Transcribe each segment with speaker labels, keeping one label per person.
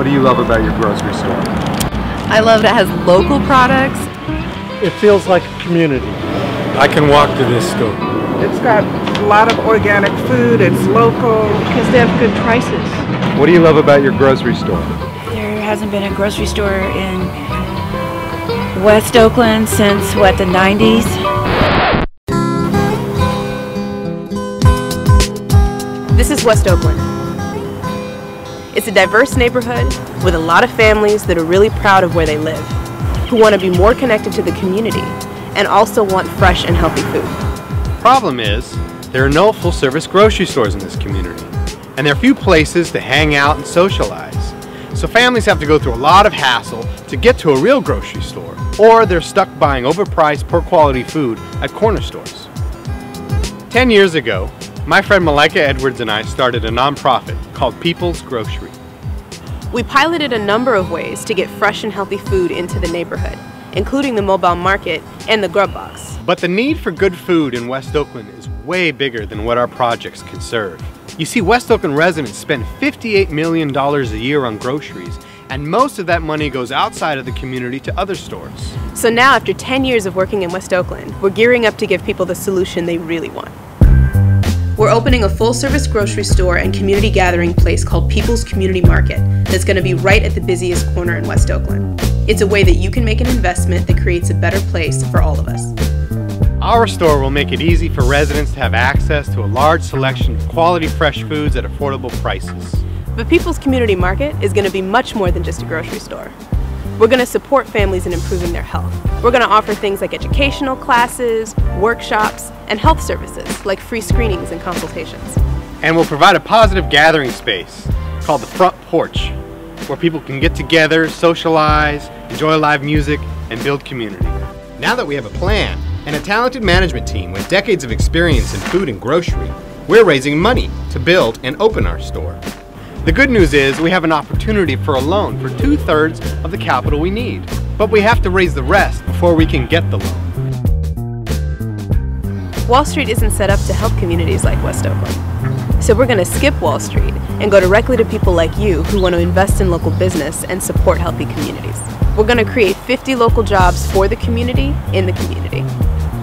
Speaker 1: What do you love about your grocery store?
Speaker 2: I love that it has local products.
Speaker 3: It feels like a community.
Speaker 1: I can walk to this store.
Speaker 4: It's got a lot of organic food, it's local.
Speaker 5: Because they have good prices.
Speaker 1: What do you love about your grocery store?
Speaker 6: There hasn't been a grocery store in West Oakland since what, the 90s?
Speaker 7: This is West Oakland. It's a diverse neighborhood with a lot of families that are really proud of where they live, who want to be more connected to the community, and also want fresh and healthy food.
Speaker 8: Problem is, there are no full-service grocery stores in this community, and there are few places to hang out and socialize. So families have to go through a lot of hassle to get to a real grocery store, or they're stuck buying overpriced, poor quality food at corner stores. Ten years ago, my friend Malika Edwards and I started a nonprofit called People's Grocery.
Speaker 7: We piloted a number of ways to get fresh and healthy food into the neighborhood, including the mobile market and the grub box.
Speaker 8: But the need for good food in West Oakland is way bigger than what our projects can serve. You see, West Oakland residents spend $58 million a year on groceries, and most of that money goes outside of the community to other stores.
Speaker 7: So now, after 10 years of working in West Oakland, we're gearing up to give people the solution they really want. We're opening a full service grocery store and community gathering place called People's Community Market that's going to be right at the busiest corner in West Oakland. It's a way that you can make an investment that creates a better place for all of us.
Speaker 8: Our store will make it easy for residents to have access to a large selection of quality fresh foods at affordable prices.
Speaker 7: But People's Community Market is going to be much more than just a grocery store. We're going to support families in improving their health. We're going to offer things like educational classes, workshops, and health services like free screenings and consultations.
Speaker 8: And we'll provide a positive gathering space called the Front Porch, where people can get together, socialize, enjoy live music, and build community. Now that we have a plan and a talented management team with decades of experience in food and grocery, we're raising money to build and open our store. The good news is we have an opportunity for a loan for two-thirds of the capital we need. But we have to raise the rest before we can get the loan.
Speaker 7: Wall Street isn't set up to help communities like West Oakland. So we're going to skip Wall Street and go directly to people like you who want to invest in local business and support healthy communities. We're going to create 50 local jobs for the community in the community.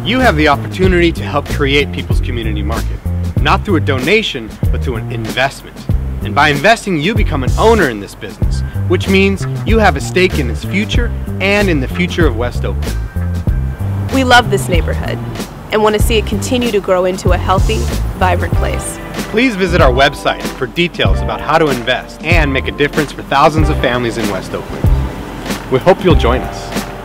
Speaker 8: You have the opportunity to help create People's Community Market, not through a donation, but through an investment. And by investing, you become an owner in this business, which means you have a stake in its future and in the future of West Oakland.
Speaker 7: We love this neighborhood and want to see it continue to grow into a healthy, vibrant place.
Speaker 8: Please visit our website for details about how to invest and make a difference for thousands of families in West Oakland. We hope you'll join us.